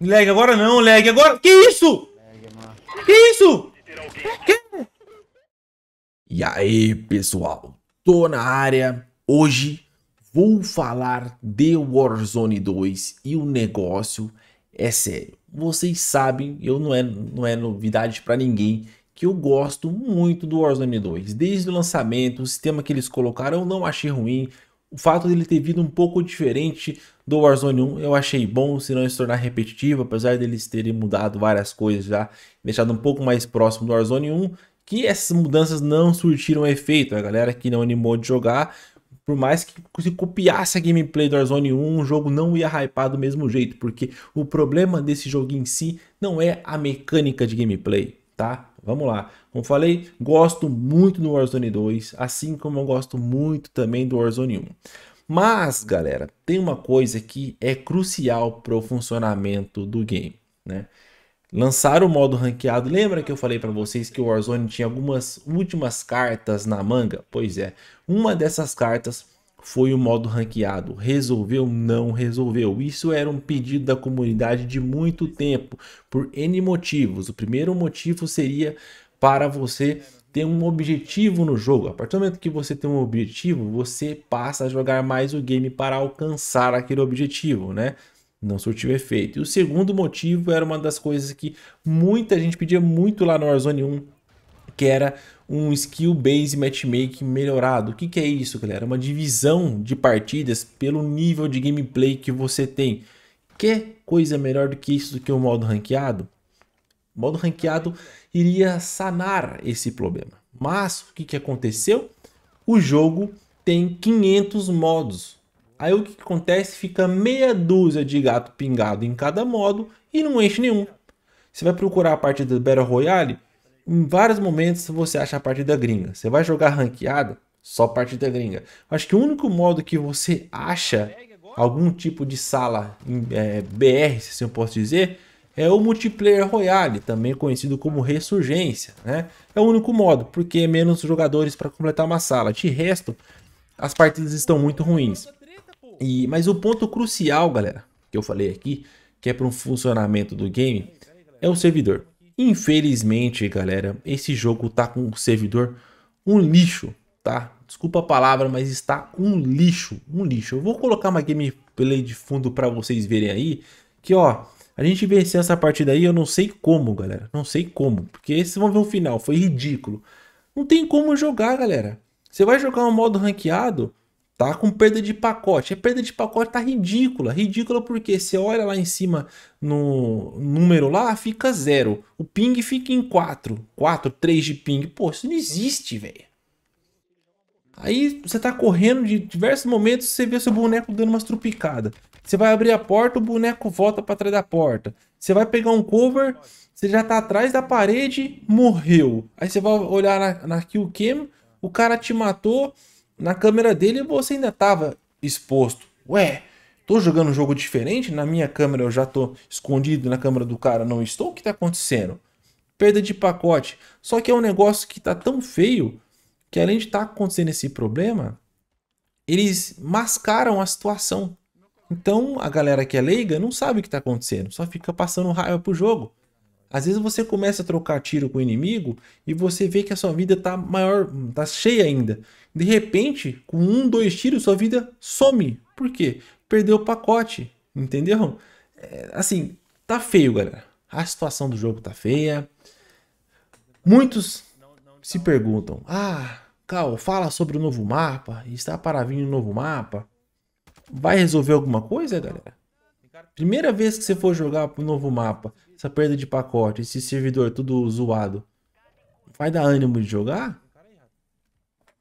Lag agora não, lag agora. Que isso? Que isso? Que? E aí, pessoal? Tô na área. Hoje vou falar de Warzone 2 e o negócio é sério. Vocês sabem, eu não é, não é novidade para ninguém que eu gosto muito do Warzone 2. Desde o lançamento, o sistema que eles colocaram eu não achei ruim. O fato dele ter vindo um pouco diferente do Warzone 1 eu achei bom, se não se tornar repetitivo, apesar deles terem mudado várias coisas já, deixado um pouco mais próximo do Warzone 1, que essas mudanças não surtiram efeito. A galera que não animou de jogar, por mais que se copiasse a gameplay do Warzone 1, o jogo não ia hypar do mesmo jeito, porque o problema desse jogo em si não é a mecânica de gameplay, tá? Vamos lá. Como falei, gosto muito do Warzone 2, assim como eu gosto muito também do Warzone 1. Mas, galera, tem uma coisa que é crucial para o funcionamento do game, né? Lançar o modo ranqueado. Lembra que eu falei para vocês que o Warzone tinha algumas últimas cartas na manga? Pois é, uma dessas cartas foi o modo ranqueado. Resolveu? Não resolveu. Isso era um pedido da comunidade de muito tempo, por N motivos. O primeiro motivo seria para você ter um objetivo no jogo. A partir do momento que você tem um objetivo, você passa a jogar mais o game para alcançar aquele objetivo, né? Não surtiu efeito. E o segundo motivo era uma das coisas que muita gente pedia muito lá no Warzone 1, que era um skill base matchmaking melhorado. O que, que é isso, galera? Uma divisão de partidas pelo nível de gameplay que você tem. Que coisa melhor do que isso do que o modo ranqueado? O modo ranqueado iria sanar esse problema. Mas o que, que aconteceu? O jogo tem 500 modos. Aí o que, acontece? Fica meia dúzia de gato pingado em cada modo e não enche nenhum. Você vai procurar a parte do Battle Royale, em vários momentos você acha a partida gringa. Você vai jogar ranqueado, só partida gringa. Acho que o único modo que você acha algum tipo de sala em é, BR, se assim eu posso dizer, é o multiplayer royale, também conhecido como ressurgência, né? É o único modo, porque é menos jogadores para completar uma sala. De resto, as partidas estão muito ruins. E, mas o ponto crucial, galera, que eu falei aqui, que é para o funcionamento do game, é o servidor. Infelizmente, galera, esse jogo tá com o servidor um lixo, tá? Desculpa a palavra, mas está um lixo, um lixo. Eu vou colocar uma gameplay de fundo para vocês verem aí, que ó, a gente venceu essa partida aí, eu não sei como, galera. Não sei como. Porque vocês vão ver o final, foi ridículo. Não tem como jogar, galera. Você vai jogar um modo ranqueado, tá com perda de pacote. A perda de pacote tá ridícula. Ridícula porque você olha lá em cima no número lá, fica zero. O ping fica em 4. 4, 3 de ping. Pô, isso não existe, velho. Aí você tá correndo de diversos momentos, você vê seu boneco dando umas trupicadas. Você vai abrir a porta, o boneco volta para trás da porta. Você vai pegar um cover, você já tá atrás da parede, morreu. Aí você vai olhar na, na kill cam, o cara te matou na câmera dele você ainda tava exposto. Ué, tô jogando um jogo diferente? Na minha câmera eu já tô escondido, na câmera do cara não estou? O que tá acontecendo? Perda de pacote. Só que é um negócio que tá tão feio que além de estar tá acontecendo esse problema, eles mascaram a situação. Então a galera que é leiga não sabe o que está acontecendo, só fica passando raiva pro jogo. Às vezes você começa a trocar tiro com o inimigo e você vê que a sua vida tá maior, tá cheia ainda. De repente, com um, dois tiros, sua vida some. Por quê? Perdeu o pacote, entendeu? É, assim, tá feio, galera. A situação do jogo tá feia. Muitos se perguntam: Ah, Cal, fala sobre o novo mapa. Está para vir um novo mapa vai resolver alguma coisa, galera? Primeira vez que você for jogar pro novo mapa, essa perda de pacote, esse servidor tudo zoado, vai dar ânimo de jogar?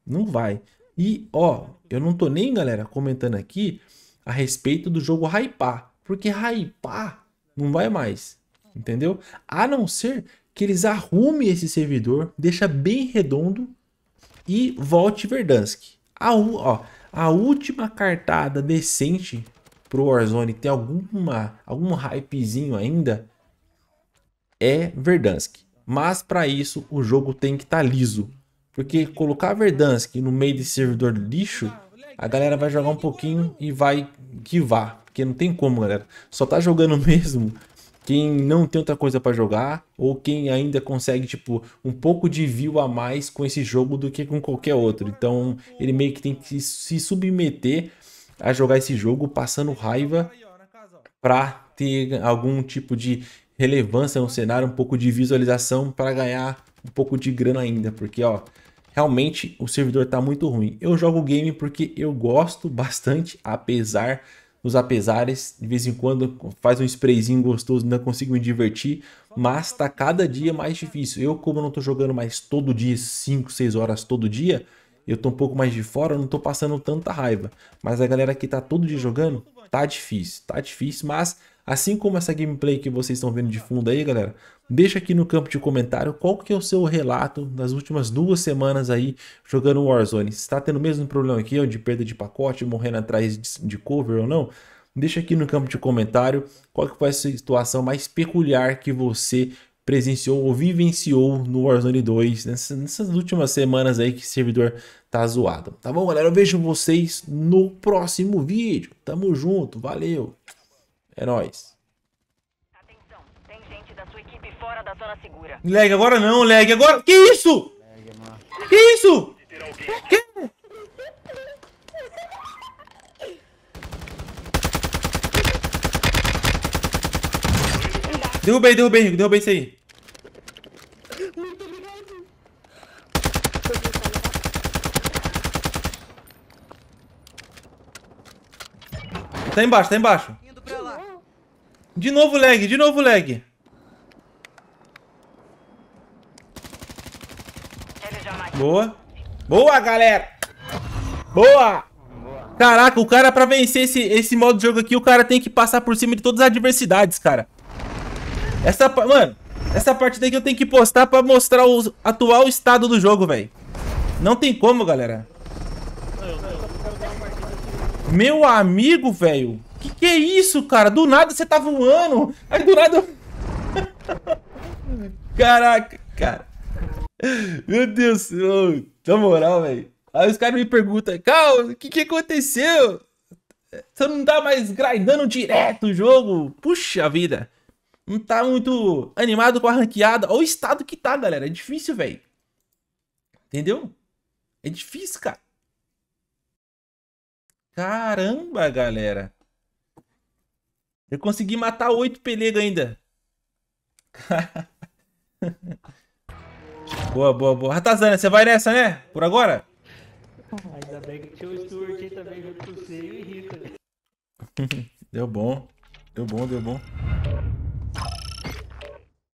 Não vai. E, ó, eu não tô nem, galera, comentando aqui a respeito do jogo hypar. Porque hypar não vai mais. Entendeu? A não ser que eles arrumem esse servidor, deixa bem redondo e volte Verdansk. A, ó, a última cartada decente pro Warzone ter alguma, algum hypezinho ainda é Verdansk. Mas para isso o jogo tem que estar tá liso. Porque colocar Verdansk no meio desse servidor lixo, a galera vai jogar um pouquinho e vai que vá. Porque não tem como, galera. Só tá jogando mesmo quem não tem outra coisa para jogar ou quem ainda consegue tipo um pouco de view a mais com esse jogo do que com qualquer outro. Então ele meio que tem que se submeter a jogar esse jogo passando raiva para ter algum tipo de relevância no cenário, um pouco de visualização para ganhar um pouco de grana ainda, porque ó, realmente o servidor tá muito ruim. Eu jogo game porque eu gosto bastante, apesar nos apesares, de vez em quando faz um sprayzinho gostoso, ainda consigo me divertir, mas tá cada dia mais difícil. Eu, como não tô jogando mais todo dia, 5, 6 horas todo dia, eu tô um pouco mais de fora, não tô passando tanta raiva. Mas a galera que tá todo dia jogando, tá difícil, tá difícil, mas assim como essa gameplay que vocês estão vendo de fundo aí, galera, deixa aqui no campo de comentário qual que é o seu relato das últimas duas semanas aí jogando Warzone. Se tá tendo o mesmo problema aqui, ó, de perda de pacote, morrendo atrás de cover ou não, deixa aqui no campo de comentário qual que foi a situação mais peculiar que você presenciou ou vivenciou no Warzone 2 nessas, nessas, últimas semanas aí que o servidor tá zoado. Tá bom, galera? Eu vejo vocês no próximo vídeo. Tamo junto, valeu. É nóis. Atenção, tem gente da sua equipe fora da zona segura. Lag agora não, lag agora. Que isso? Lag, que isso? Que? Derrubei, derrubei, derrubei isso aí. Tá embaixo, tá embaixo. De novo lag, de novo lag. Boa. Boa, galera. Boa. Caraca, o cara pra vencer esse, esse modo de jogo aqui, o cara tem que passar por cima de todas as adversidades, cara. Essa, mano, essa partida aqui eu tenho que postar pra mostrar o atual estado do jogo, velho. Não tem como, galera. Meu amigo, velho. Que que é isso, cara? Do nada você tá voando. Aí do nada... Caraca, cara. Meu Deus. Oh, na moral, velho. Aí os caras me perguntam, Cal, o que que aconteceu? Você não tá mais grindando direto o jogo? Puxa vida. Não tá muito animado com a ranqueada. Olha o estado que tá, galera. É difícil, velho. Entendeu? É difícil, cara. Caramba, galera. Eu consegui matar oito pelegos ainda. boa, boa, boa. Ratazana, você vai nessa, né? Por agora? Ainda bem que tinha o Stuart aí também junto com você e o Henrique. Deu bom. Deu bom, deu bom.